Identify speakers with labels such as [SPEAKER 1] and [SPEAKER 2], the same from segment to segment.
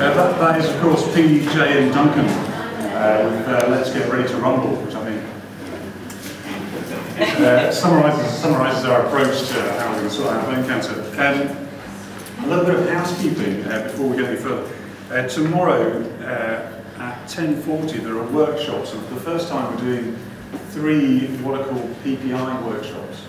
[SPEAKER 1] Uh, that, that is, of course, PJ and Duncan uh, with uh, Let's Get Ready to Rumble, which I think uh, summarizes, summarizes our approach to how to sort out bone cancer. Um, a little bit of housekeeping uh, before we get any further. Tomorrow at 10.40 there are workshops, and for the first time we're doing three what are called PPI workshops.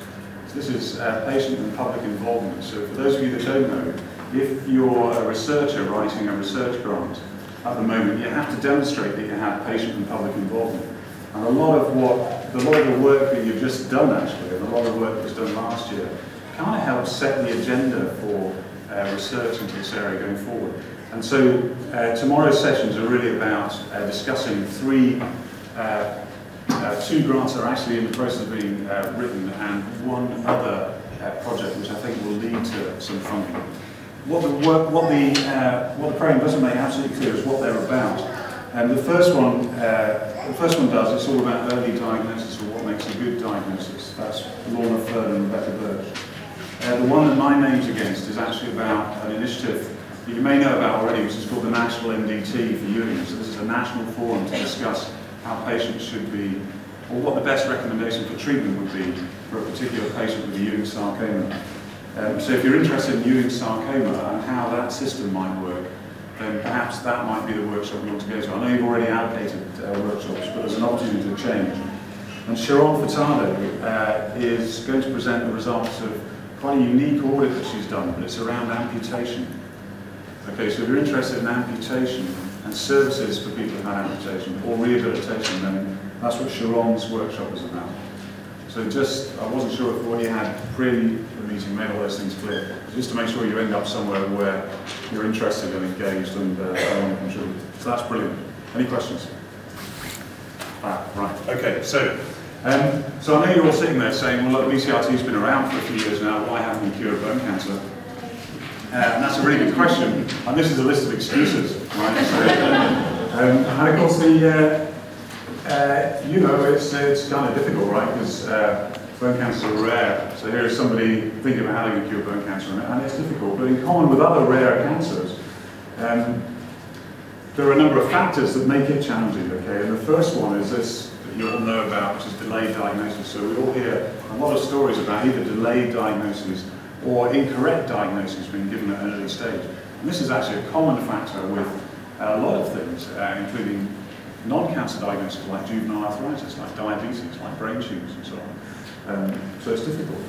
[SPEAKER 1] So this is patient and public involvement. So for those of you that don't know, if you're a researcher writing a research grant at the moment, you have to demonstrate that you have patient and public involvement. And a lot of what, a lot of the work that you've just done actually, and a lot of work that was done last year, kind of helps set the agenda for uh, research into this area going forward. And so uh, tomorrow's sessions are really about uh, discussing three, uh, uh, two grants that are actually in the process of being uh, written and one other project which I think will lead to some funding. What the, work, what the, what the program doesn't make absolutely clear is what they're about. And the first one, the first one does, it's all about early diagnosis or what makes a good diagnosis. That's Lorna Fern and Rebecca Birch. Uh, the one that my name's against is actually about an initiative that you may know about already, which is called the National MDT for Ewing. So this is a national forum to discuss how patients should be, or what the best recommendation for treatment would be for a particular patient with a Ewing sarcoma. Um, so if you're interested in Ewing sarcoma and how that system might work, then perhaps that might be the workshop you want to go to. I know you've already allocated uh, workshops, but there's an opportunity to change. And Sharon Furtado uh, is going to present the results of quite a unique audit that she's done, but it's around amputation. Okay, so if you're interested in amputation and services for people who've had amputation or rehabilitation, then that's what Sharon's workshop is about. So just, I wasn't sure if what you had pre the meeting made all those things clear, just to make sure you end up somewhere where you're interested and engaged and uh, want to contribute. So that's brilliant. Any questions? Ah, right, okay, so um, so I know you're all sitting there saying, well, look, BCRT's been around for a few years now, why haven't we cured bone cancer? Uh, and that's a really good question, and this is a list of excuses, right? So, um, and of course, the, uh, uh, you know, it's, it's kind of difficult, right? Because uh, bone cancer are rare. So here is somebody thinking about how can cure bone cancer, and it's difficult. But in common with other rare cancers, um, there are a number of factors that make it challenging, okay? And the first one is this that you all know about, which is delayed diagnosis. So we all hear a lot of stories about either delayed diagnosis or incorrect diagnosis being given at an early stage. And this is actually a common factor with a lot of things, uh, including non-cancer diagnoses like juvenile arthritis, like diabetes, like brain tumours and so on. Um, so it's difficult.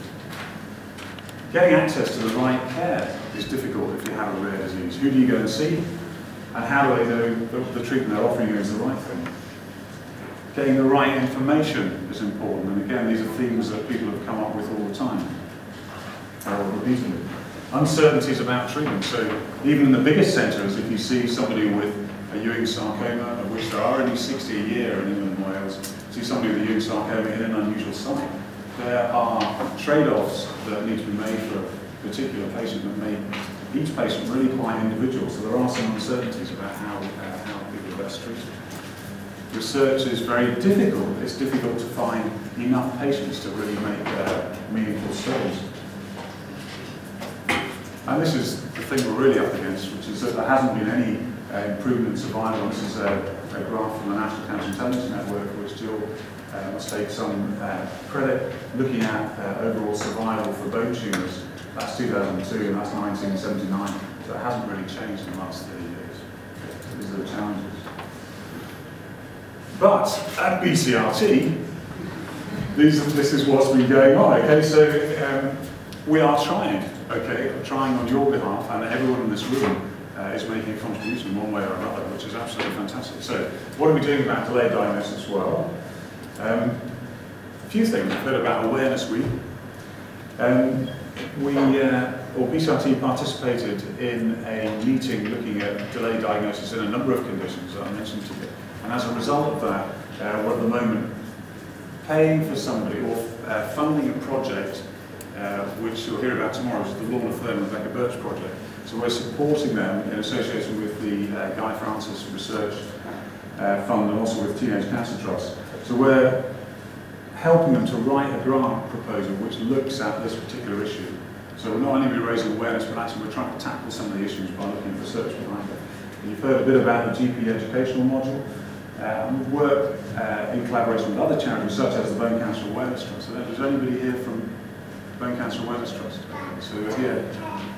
[SPEAKER 1] Getting access to the right care is difficult if you have a rare disease. Who do you go and see? And how do they know the, treatment they're offering you is the right thing? Getting the right information is important, and again, these are themes that people have come up with all the time, repeatedly. Uncertainties about treatment. So even in the biggest centres, if you see somebody with a Ewing sarcoma, there are only 60 a year in England and Wales, see somebody with a Ewing sarcoma in an unusual site, there are trade-offs that need to be made for a particular patient that make each patient really quite individual. So there are some uncertainties about how, uh, how people are best treated research is very difficult. It's difficult to find enough patients to really make uh, meaningful studies. And this is the thing we're really up against, which is that there hasn't been any uh, improvement in survival. This is a, graph from the National Cancer Intelligence Network, which Jill uh, must take some uh, credit, looking at uh, overall survival for bone tumours. That's 2002 and that's 1979. So it hasn't really changed in the last 30 years. These are the challenges. But at BCRT, these, this is what's been going on. Okay, so um, we are trying. Okay, trying on your behalf, and everyone in this room uh, is making a contribution one way or another, which is absolutely fantastic. So, what are we doing about delayed diagnosis? Well, um, a few things. a bit about Awareness Week. Um, we, uh, or BCRT participated in a meeting looking at delayed diagnosis in a number of conditions that I mentioned to you. And as a result of that, uh, we're at the moment paying for somebody or uh, funding a project uh, which you'll hear about tomorrow, is the Lorna Fern and Rebecca Birch project. So we're supporting them in association with the uh, Guy Francis Research uh, Fund and also with Teenage Cancer Trust. So we're helping them to write a grant proposal which looks at this particular issue. So we're not only raising awareness, but actually we're trying to tackle some of the issues by looking at research behind it. You've heard a bit about the GP educational module. Uh, we work uh, in collaboration with other charities such as the Bone Cancer Awareness Trust. So there's anybody here from Bone Cancer Awareness Trust? So here,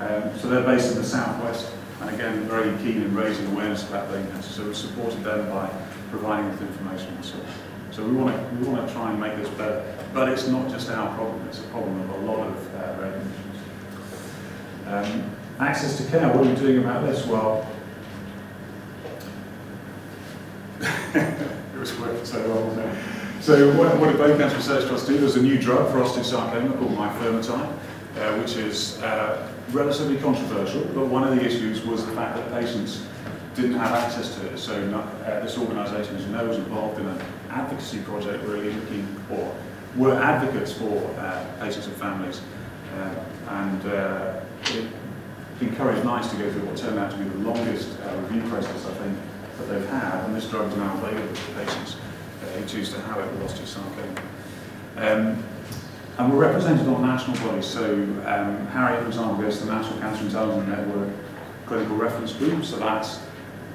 [SPEAKER 1] um, so they're based in the southwest, and again very keen in raising awareness about bone cancer. So we've supported them by providing with information and so on. So we want to we want to try and make this better, but it's not just our problem; it's a problem of a lot of uh, rare. Um, access to care. What are we doing about this? Well, it was working so well, wasn't it? So what, what did Bone Cancer Research Trust do? There's a new drug for osteosarcoma called mifamurtide, uh, which is uh, relatively controversial, but one of the issues was the fact that patients didn't have access to it. So not, uh, this organisation, as you know, was involved in an advocacy project really looking, or were advocates for uh, patients and families. Uh, and it encouraged NICE to go through what turned out to be the longest review process, I think, that they've had, and this drug is now available to patients who choose to have it with osteosarcoma. Um, and we're represented on national bodies, so um, Harriet, for example, goes to the National Cancer Intelligence Network Clinical Reference Group, so that's,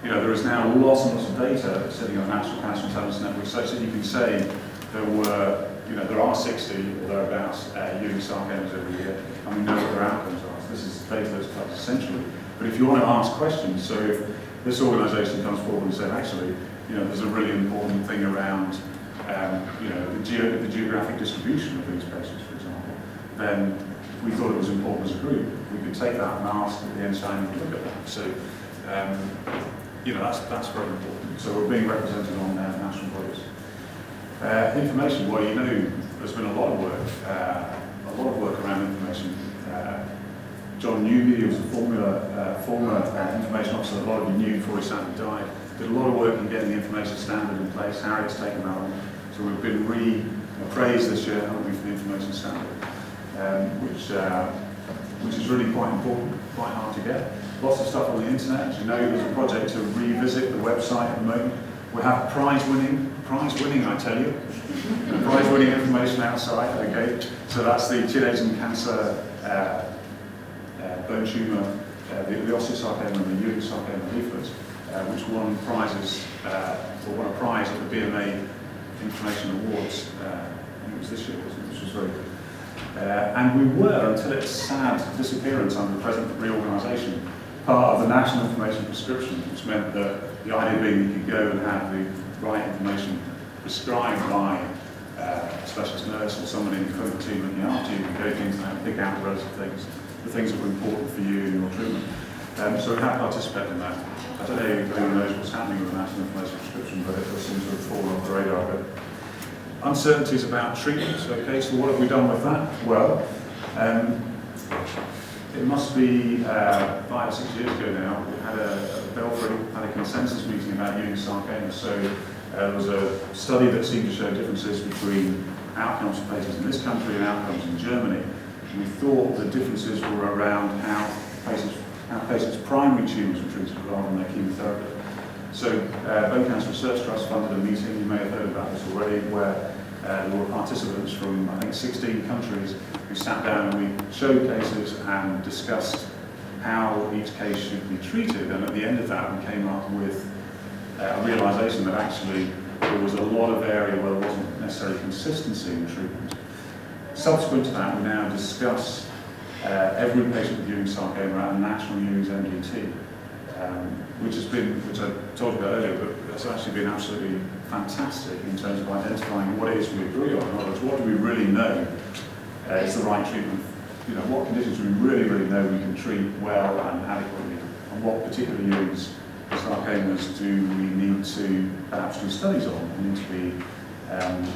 [SPEAKER 1] you know, there is now lots and lots of data sitting on National Cancer Intelligence Network, so, that you can say there were, you know, there are 60 or thereabouts uh, Ewing sarcomas every year, and we know what their outcomes are. So this is data that's collected essentially. But if you want to ask questions, so if this organisation comes forward and says, actually, you know, there's a really important thing around, um, you know, the, geo the geographic distribution of these patients, for example, then we thought it was important as a group. We could take that and ask the NCI and look at that. So, um, you know, that's, that's very important. So we're being represented on uh, national bodies. Uh, information, well, you know, there's been a lot of work, uh, a lot of work around information. Uh, John Newby, who was a formula, uh, former uh, information officer a lot of you knew before he sadly died, did a lot of work in getting the information standard in place. Harriet's taken that on. So we've been re-appraised this year, haven't for the information standard, um, which, uh, which is really quite important, quite hard to get. Lots of stuff on the internet. As you know, there's a project to revisit the website at the moment. We have prize winning, prize winning, I tell you, prize winning information outside, okay? So that's the Chilean cancer uh, bone tumour, uh, the, the osteosarcoma and the sarcoma leaflets, uh, which won prizes, uh, or won a prize at the BMA Information Awards, uh, it was this year, wasn't it? which was very good. Uh, and we were, until its sad disappearance under the present reorganisation, part of the National Information Prescription, which meant that the idea being you could go and have the right information prescribed by uh, a specialist nurse or someone in the clinical team looking after you, and go to the and pick out the relative things the things that were important for you in your treatment. Um, so we have participated in that. I don't know if anyone knows what's happening with the National Information Prescription, but it does seem to have fallen off the radar a bit. Uncertainties about treatments. Okay, so what have we done with that? Well, um, it must be uh, five or six years ago now, we had a, a Belfry, had a consensus meeting about Ewing sarcoma. So uh, there was a study that seemed to show differences between outcomes for patients in this country and outcomes in Germany we thought the differences were around how patients, how patients' primary tumours were treated rather than their chemotherapy. So uh, Bone Cancer Research Trust funded a meeting, you may have heard about this already, where uh, there were participants from, I think, 16 countries who sat down and we showed cases and discussed how each case should be treated. And at the end of that, we came up with uh, a realization that actually there was a lot of area where there wasn't necessarily consistency in treatment. Subsequent to that, we now discuss uh, every patient with Ewing sarcoma and national Ewing's MDT, um, which has been, which I you about earlier, but it's actually been absolutely fantastic in terms of identifying what it is we agree on. In other words, what do we really know uh, is the right treatment? You know, what conditions do we really, really know we can treat well and adequately, and what particular Ewing's sarcomas do we need to perhaps do studies on? We need to be, um,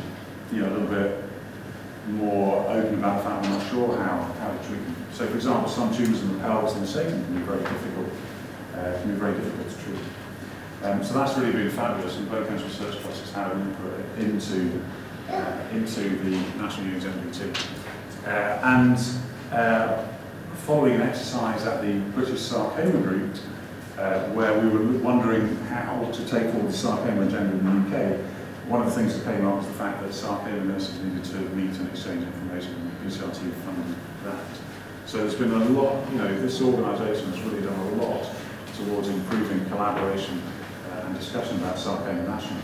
[SPEAKER 1] you know, a little bit more open about the fact we're not sure how, how to treat them. So for example, some tumours in the pelvis and the sacrum can be very difficult, uh, can be very difficult to treat. Um, so that's really been fabulous, and Bone Cancer Research Trust has had an input into, uh, into the National Ewing's MDT. Uh, and uh, following an exercise at the British Sarcoma Group, uh, where we were wondering how to take forward the sarcoma agenda in the UK, one of the things that came up was the fact that sarcoma nurses needed to meet and exchange information, and BCRT funded that. So there's been a lot, you know, this organisation has really done a lot towards improving collaboration uh, and discussion about sarcoma national.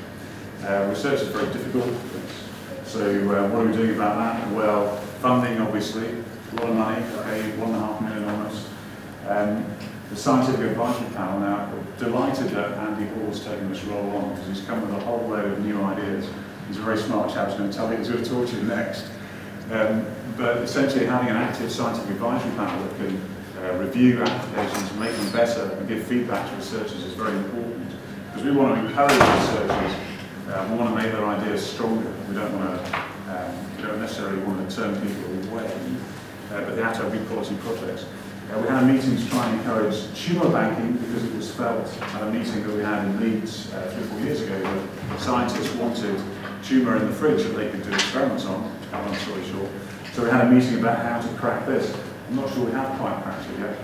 [SPEAKER 1] Uh, research is very difficult, so uh, what are we doing about that? Well, funding obviously, a lot of money, okay, one and a half million almost. Um, the scientific advisory panel now, delighted that Andy Hall's taken this role on because he's come with a whole load of new ideas. He's a very smart chap, he's going to tell you, going to talk to next. Um, but essentially having an active scientific advisory panel that can uh, review applications, make them better and give feedback to researchers is very important. Because we want to encourage researchers, uh, we want to make their ideas stronger. We don't want to, um, we don't necessarily want to turn people away, uh, but they have to have good quality projects. Uh, we had a meeting to try and encourage tumour banking because it was felt at a meeting that we had in Leeds uh, three or four years ago that scientists wanted tumour in the fridge that they could do experiments on, long story short. So we had a meeting about how to crack this. I'm not sure we have quite cracked it yet,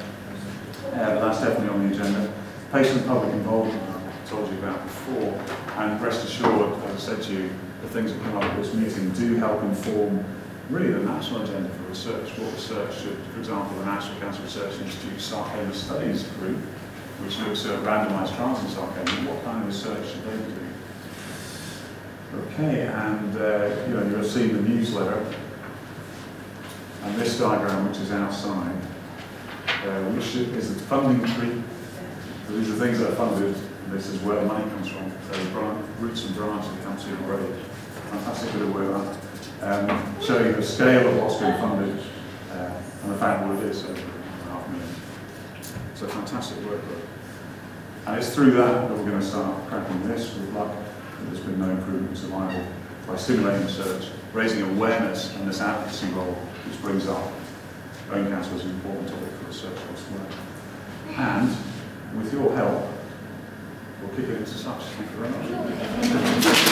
[SPEAKER 1] uh, but that's definitely on the agenda. Patient public involvement, I told you about before, and rest assured, as I said to you, the things that come up at this meeting do help inform really the national agenda for research. What research should, for example, the National Cancer Research Institute Sarcoma Studies Group, which looks at randomised trials in sarcoma, what kind of research should they do? Okay, and uh, you know, you'll seen the newsletter, and this diagram, which is outside, uh, which is the funding tree. So these are things that are funded, this is where money comes from. So roots and branches come to already. Fantastic bit of work um, showing the scale of what's been funded uh, and the fact what it is, so half million. It's a fantastic workload. And it's through that that we're going to start cracking this with luck. There's been no improvement in survival by stimulating research, raising awareness and this advocacy role, which brings up bone cancer as an important topic for research elsewhere. And with your help, we'll kick it into such. Thank you very much.